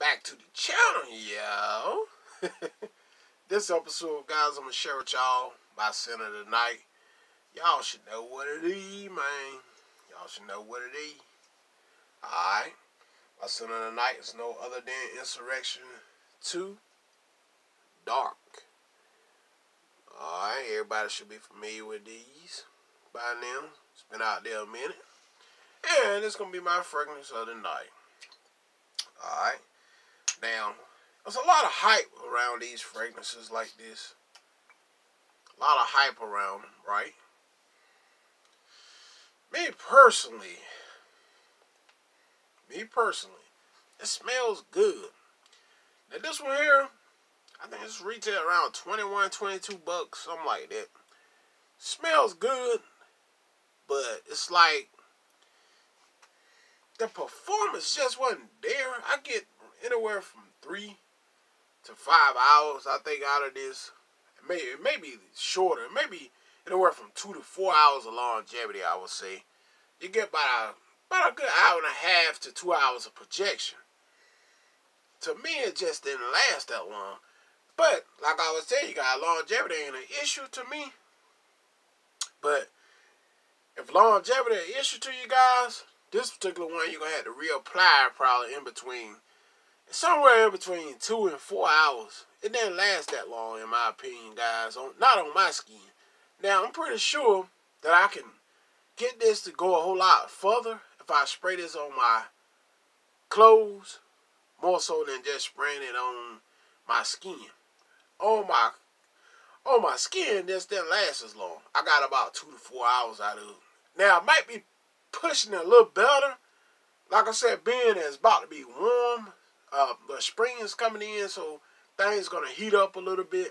back to the channel, yo. this episode, guys, I'm gonna share with y'all my center of the night. Y'all should know what it is, man. Y'all should know what it is. Alright. My center of the night is no other than Insurrection 2 Dark. Alright, everybody should be familiar with these by now. It's been out there a minute. And it's gonna be my fragrance of the night. Alright. Now, there's a lot of hype around these fragrances like this. A lot of hype around them, right? Me personally, me personally, it smells good. Now this one here, I think it's retail around 21, 22 bucks, something like that. Smells good, but it's like the performance just wasn't there. I get anywhere from three to five hours, I think, out of this. may it may be shorter, maybe anywhere from two to four hours of longevity. I would say you get about a, about a good hour and a half to two hours of projection. To me, it just didn't last that long. But like I was telling you guys, longevity ain't an issue to me. But if longevity an issue to you guys, this particular one, you're going to have to reapply probably in between, somewhere between two and four hours. It didn't last that long, in my opinion, guys. On, not on my skin. Now, I'm pretty sure that I can get this to go a whole lot further if I spray this on my clothes, more so than just spraying it on my skin. On my on my skin, this didn't last as long. I got about two to four hours out of it. Now, I might be pushing it a little better. Like I said, being it's about to be warm, uh, the spring is coming in, so things gonna heat up a little bit.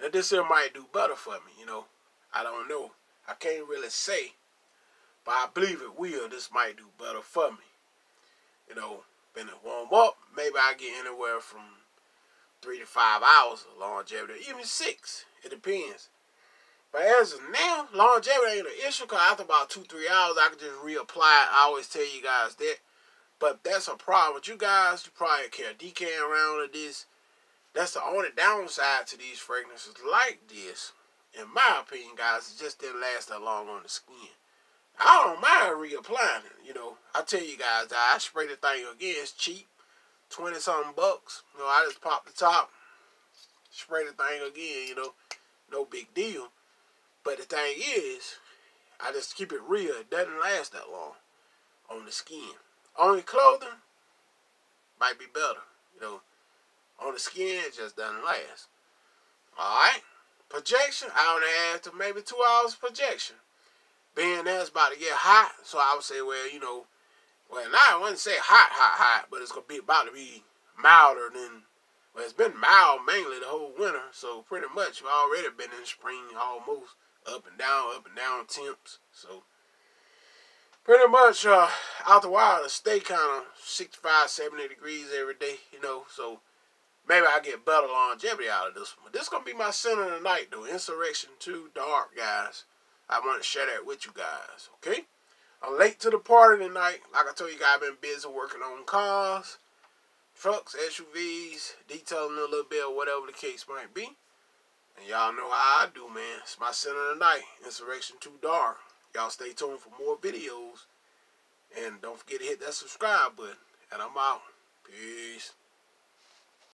Now this here might do better for me, you know. I don't know. I can't really say, but I believe it will. This might do better for me. You know, when it warm up, maybe I get anywhere from three to five hours of longevity, even six. It depends. But as of now, longevity ain't an issue because after about two, three hours, I can just reapply. I always tell you guys that. But that's a problem with you guys. You probably can't decant around with this. That's the only downside to these fragrances like this. In my opinion, guys, it just didn't last that long on the skin. I don't mind reapplying it. You know, I tell you guys, I spray the thing again. It's cheap. 20 something bucks. You know, I just pop the top, spray the thing again, you know. No big deal. But the thing is, I just keep it real. It doesn't last that long on the skin. On the clothing, might be better. You know, on the skin, it just doesn't last. Alright? Projection, hour and a half to maybe two hours projection. Being that it's about to get hot, so I would say, well, you know, well, now I wouldn't say hot, hot, hot, but it's going to be about to be milder than well, it's been mild mainly the whole winter, so pretty much we've already been in spring almost up and down, up and down temps. So pretty much uh, out the wild, it stay kind of 65, 70 degrees every day, you know. So maybe I get better longevity out of this one. But this going to be my center of the night, though. Insurrection 2 Dark, guys. I want to share that with you guys, okay? I'm late to the party tonight. Like I told you guys, I've been busy working on cars, trucks, SUVs, detailing a little bit or whatever the case might be. And y'all know how I do, man. It's my center of the night. Insurrection 2 Dark. Y'all stay tuned for more videos. And don't forget to hit that subscribe button. And I'm out. Peace.